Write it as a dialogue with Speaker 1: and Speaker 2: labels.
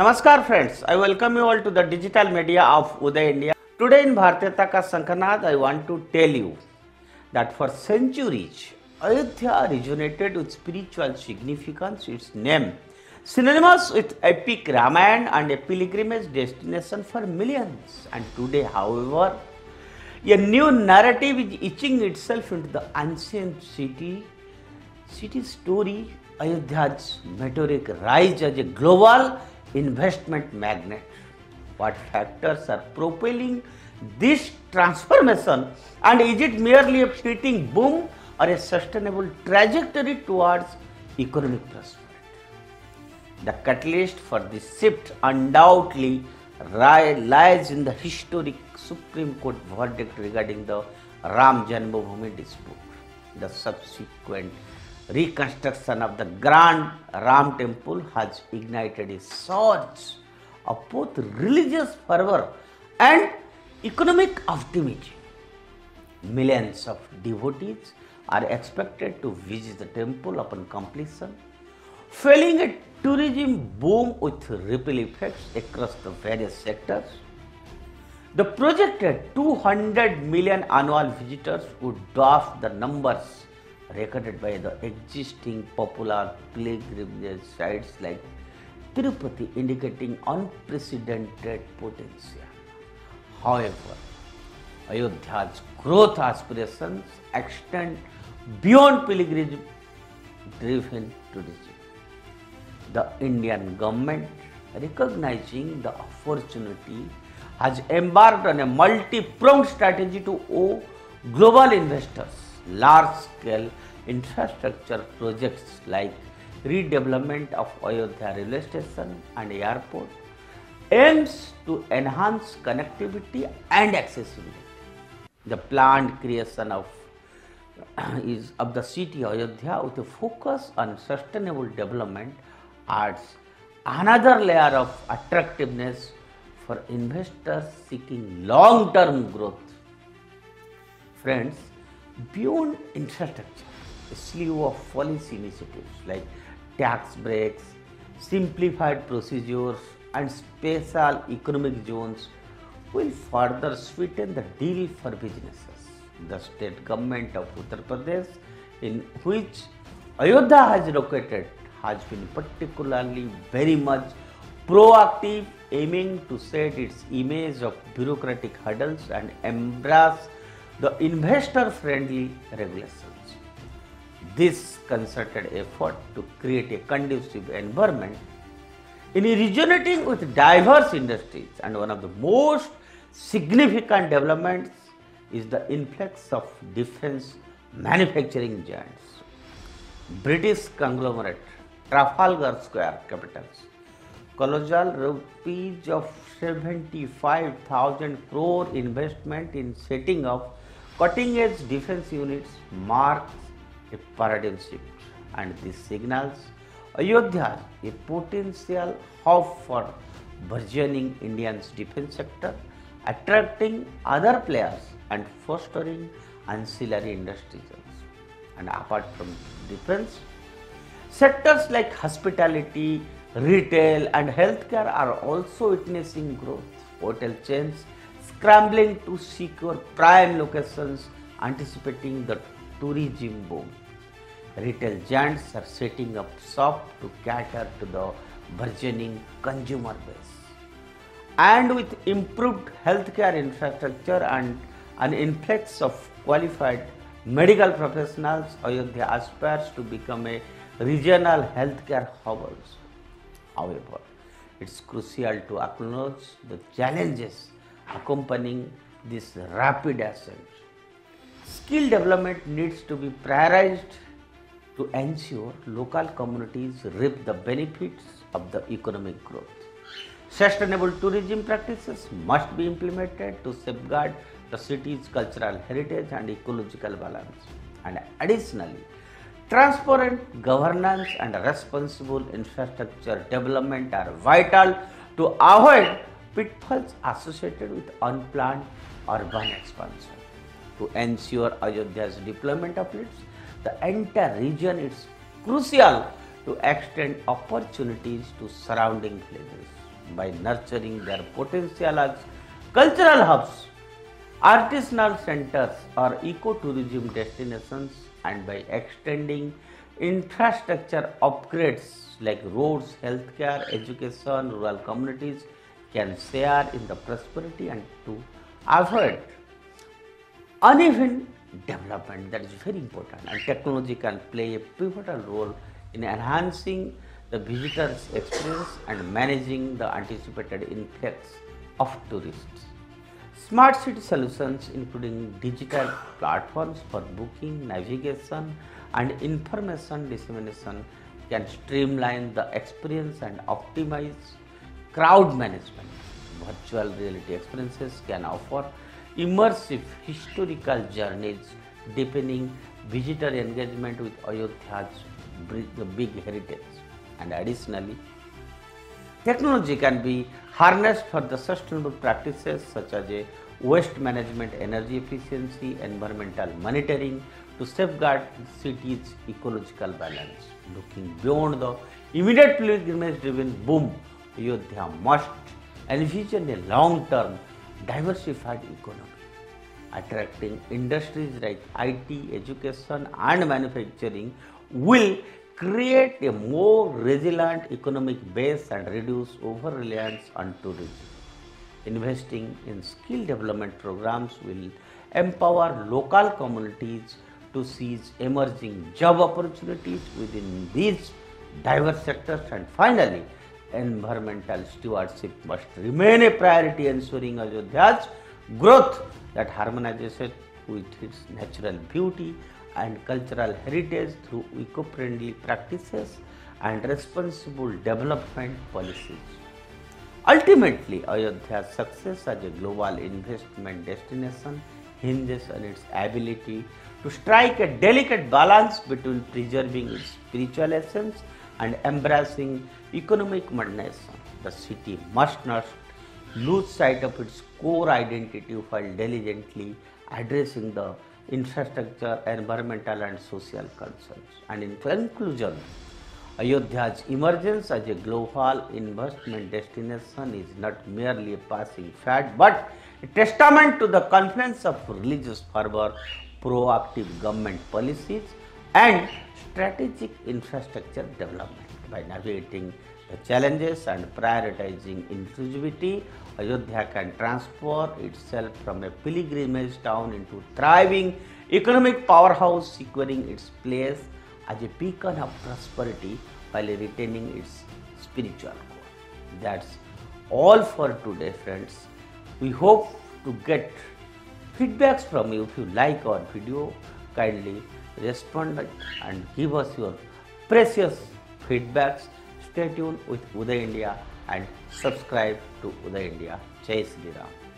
Speaker 1: Namaskar friends, I welcome you all to the digital media of Uday India. Today in Bharatiyata Ka Sankanad, I want to tell you that for centuries, Ayodhya resonated with spiritual significance, its name synonymous with epic Ramayana and a pilgrimage destination for millions. And today, however, a new narrative is etching itself into the ancient city city story Ayodhya's meteoric rise as a global investment magnet. What factors are propelling this transformation and is it merely a fleeting boom or a sustainable trajectory towards economic prosperity? The catalyst for this shift undoubtedly lies in the historic Supreme Court verdict regarding the Ram Janmabhoomi dispute. The subsequent reconstruction of the grand Ram temple has ignited a surge of both religious fervor and economic optimism. Millions of devotees are expected to visit the temple upon completion, fueling a tourism boom with ripple effects across the various sectors. The projected 200 million annual visitors would dwarf the numbers recorded by the existing popular pilgrimage sites like Tirupati, indicating unprecedented potential. However, Ayodhya's growth aspirations extend beyond pilgrimage driven tourism. The Indian government, recognizing the opportunity, has embarked on a multi pronged strategy to owe global investors large scale infrastructure projects like redevelopment of Ayodhya railway station and airport aims to enhance connectivity and accessibility. The planned creation of is of the city Ayodhya with a focus on sustainable development adds another layer of attractiveness for investors seeking long term growth. Friends, beyond infrastructure, a slew of policy initiatives like tax breaks, simplified procedures, and special economic zones will further sweeten the deal for businesses. The state government of Uttar Pradesh, in which Ayodhya has located, has been particularly very much proactive, aiming to set its image of bureaucratic hurdles and embrace the investor friendly regulations. This concerted effort to create a conducive environment in resonating with diverse industries and one of the most significant developments is the influx of defense manufacturing giants. British conglomerate Trafalgar Square Capitals colossal rupees of 75,000 crore investment in setting up cutting edge defense units marks a paradigm shift and this signals Ayodhya a potential hub for burgeoning Indian's defense sector, attracting other players and fostering ancillary industries. And apart from defense, sectors like hospitality, retail, and healthcare are also witnessing growth. Hotel chains scrambling to secure prime locations, anticipating the tourism boom. Retail giants are setting up shop to cater to the burgeoning consumer base. And with improved healthcare infrastructure and an influx of qualified medical professionals, Ayodhya aspires to become a regional healthcare hub also. However, it's crucial to acknowledge the challenges accompanying this rapid ascent. Skill development needs to be prioritized to ensure local communities reap the benefits of the economic growth. Sustainable tourism practices must be implemented to safeguard the city's cultural heritage and ecological balance. And additionally, transparent governance and responsible infrastructure development are vital to avoid pitfalls associated with unplanned urban expansion. To ensure Ayodhya's deployment of its the entire region is crucial to extend opportunities to surrounding villages. by nurturing their potential as cultural hubs, artisanal centers, or ecotourism destinations, and by extending infrastructure upgrades like roads, healthcare, education, rural communities can share in the prosperity and to avoid uneven development. That is very important. And technology can play a pivotal role in enhancing the visitors experience and managing the anticipated influx of tourists smart city solutions including digital platforms for booking navigation and information dissemination can streamline the experience and optimize crowd management virtual reality experiences can offer immersive historical journeys deepening visitor engagement with Ayodhya's big heritage. And additionally, technology can be harnessed for the sustainable practices such as a waste management, energy efficiency, environmental monitoring to safeguard the city's ecological balance. Looking beyond the immediate pilgrimage driven boom, Ayodhya must envision a long term diversified economy, attracting industries like IT, education, and manufacturing will create a more resilient economic base and reduce over reliance on tourism. Investing in skill development programs will empower local communities to seize emerging job opportunities within these diverse sectors and finally environmental stewardship must remain a priority, ensuring Ayodhya's growth that harmonizes with its natural beauty and cultural heritage through eco-friendly practices and responsible development policies. Ultimately, Ayodhya's success as a global investment destination hinges on its ability to strike a delicate balance between preserving its spiritual essence and embracing economic modernization. The city must not lose sight of its core identity while diligently addressing the infrastructure, environmental and social concerns. And in conclusion, Ayodhya's emergence as a global investment destination is not merely a passing fad but a testament to the confluence of religious fervor, proactive government policies, and strategic infrastructure development. By navigating the challenges and prioritizing inclusivity, Ayodhya can transform itself from a pilgrimage town into thriving economic powerhouse, securing its place as a beacon of prosperity while retaining its spiritual core. That's all for today, friends. We hope to get feedbacks from you. If you like our video, kindly respond and give us your precious feedbacks. Stay tuned with Uday India and subscribe to Uday India. Jai Sri Ram.